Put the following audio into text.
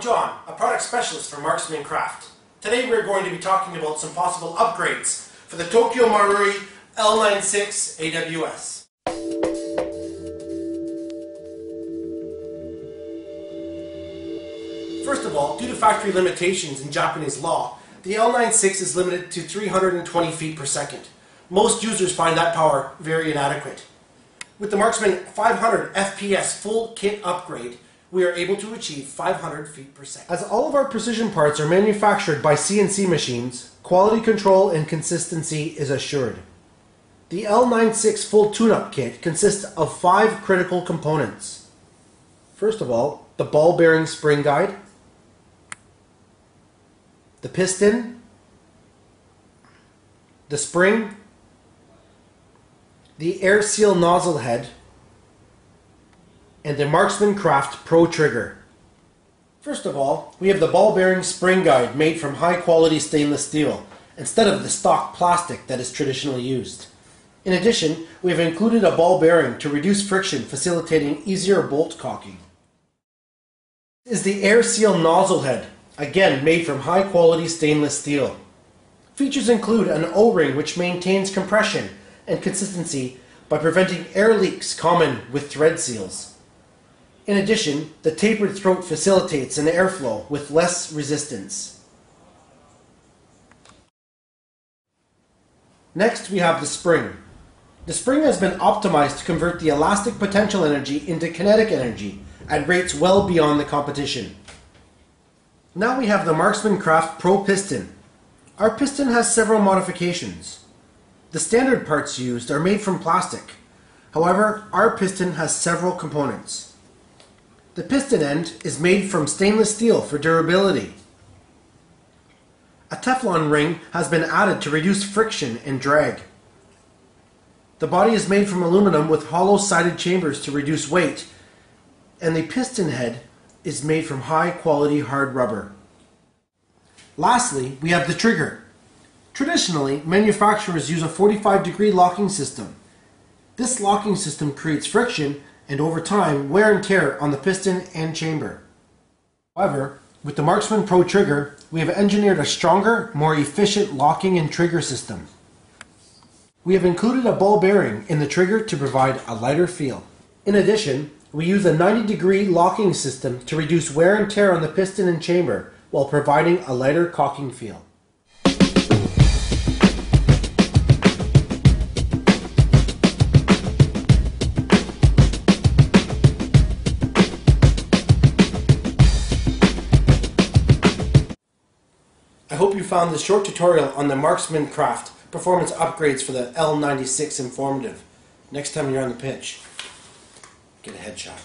John, a product specialist for Marksman Craft. Today we're going to be talking about some possible upgrades for the Tokyo Marui L96 AWS. First of all, due to factory limitations in Japanese law, the L96 is limited to 320 feet per second. Most users find that power very inadequate. With the Marksman 500 FPS full kit upgrade, we are able to achieve 500 feet per second. As all of our precision parts are manufactured by CNC machines, quality control and consistency is assured. The L96 full tune-up kit consists of five critical components. First of all, the ball bearing spring guide, the piston, the spring, the air seal nozzle head, and the Marksman Craft Pro Trigger. First of all, we have the ball bearing spring guide made from high quality stainless steel, instead of the stock plastic that is traditionally used. In addition, we have included a ball bearing to reduce friction facilitating easier bolt cocking. This is the air seal nozzle head, again made from high quality stainless steel. Features include an O-ring which maintains compression and consistency by preventing air leaks common with thread seals. In addition, the tapered throat facilitates an airflow with less resistance. Next, we have the spring. The spring has been optimized to convert the elastic potential energy into kinetic energy at rates well beyond the competition. Now we have the Marksman Craft Pro Piston. Our piston has several modifications. The standard parts used are made from plastic. However, our piston has several components. The piston end is made from stainless steel for durability. A Teflon ring has been added to reduce friction and drag. The body is made from aluminum with hollow sided chambers to reduce weight, and the piston head is made from high quality hard rubber. Lastly, we have the trigger. Traditionally, manufacturers use a 45 degree locking system. This locking system creates friction and over time wear and tear on the piston and chamber. However, with the Marksman Pro trigger, we have engineered a stronger, more efficient locking and trigger system. We have included a ball bearing in the trigger to provide a lighter feel. In addition, we use a 90 degree locking system to reduce wear and tear on the piston and chamber while providing a lighter cocking feel. Hope you found this short tutorial on the Marksman Craft performance upgrades for the L96 informative. Next time you're on the pitch, get a headshot.